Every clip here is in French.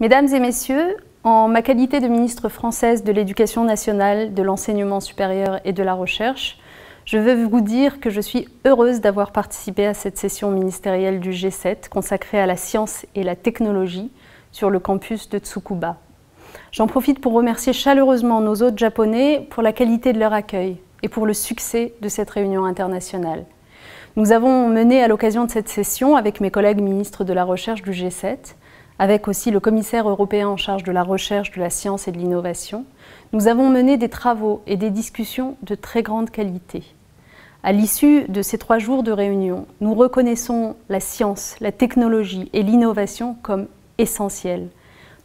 Mesdames et messieurs, en ma qualité de ministre française de l'Éducation nationale, de l'enseignement supérieur et de la recherche, je veux vous dire que je suis heureuse d'avoir participé à cette session ministérielle du G7 consacrée à la science et la technologie sur le campus de Tsukuba. J'en profite pour remercier chaleureusement nos hôtes japonais pour la qualité de leur accueil et pour le succès de cette réunion internationale. Nous avons mené à l'occasion de cette session, avec mes collègues ministres de la Recherche du G7, avec aussi le commissaire européen en charge de la recherche, de la science et de l'innovation, nous avons mené des travaux et des discussions de très grande qualité. À l'issue de ces trois jours de réunion, nous reconnaissons la science, la technologie et l'innovation comme essentielles,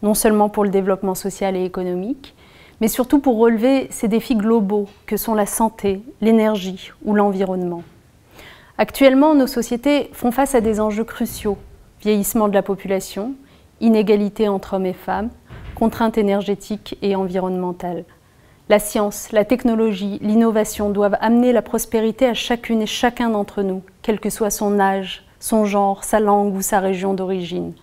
non seulement pour le développement social et économique, mais surtout pour relever ces défis globaux que sont la santé, l'énergie ou l'environnement. Actuellement, nos sociétés font face à des enjeux cruciaux, vieillissement de la population, inégalité entre hommes et femmes, contraintes énergétiques et environnementales. La science, la technologie, l'innovation doivent amener la prospérité à chacune et chacun d'entre nous, quel que soit son âge, son genre, sa langue ou sa région d'origine.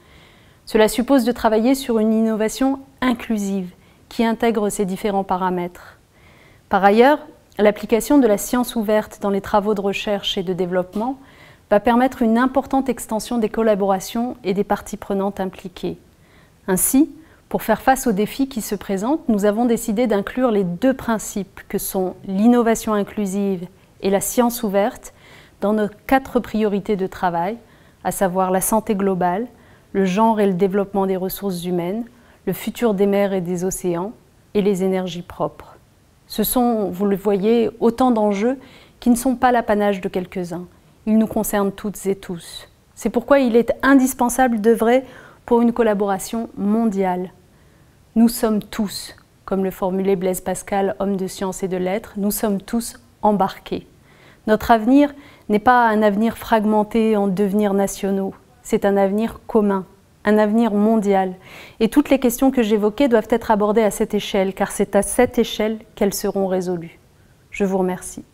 Cela suppose de travailler sur une innovation inclusive qui intègre ces différents paramètres. Par ailleurs, l'application de la science ouverte dans les travaux de recherche et de développement va permettre une importante extension des collaborations et des parties prenantes impliquées. Ainsi, pour faire face aux défis qui se présentent, nous avons décidé d'inclure les deux principes que sont l'innovation inclusive et la science ouverte dans nos quatre priorités de travail, à savoir la santé globale, le genre et le développement des ressources humaines, le futur des mers et des océans et les énergies propres. Ce sont, vous le voyez, autant d'enjeux qui ne sont pas l'apanage de quelques-uns il nous concerne toutes et tous. C'est pourquoi il est indispensable d'œuvrer pour une collaboration mondiale. Nous sommes tous, comme le formulait Blaise Pascal, homme de science et de lettres, nous sommes tous embarqués. Notre avenir n'est pas un avenir fragmenté en devenirs nationaux, c'est un avenir commun, un avenir mondial. Et toutes les questions que j'évoquais doivent être abordées à cette échelle, car c'est à cette échelle qu'elles seront résolues. Je vous remercie.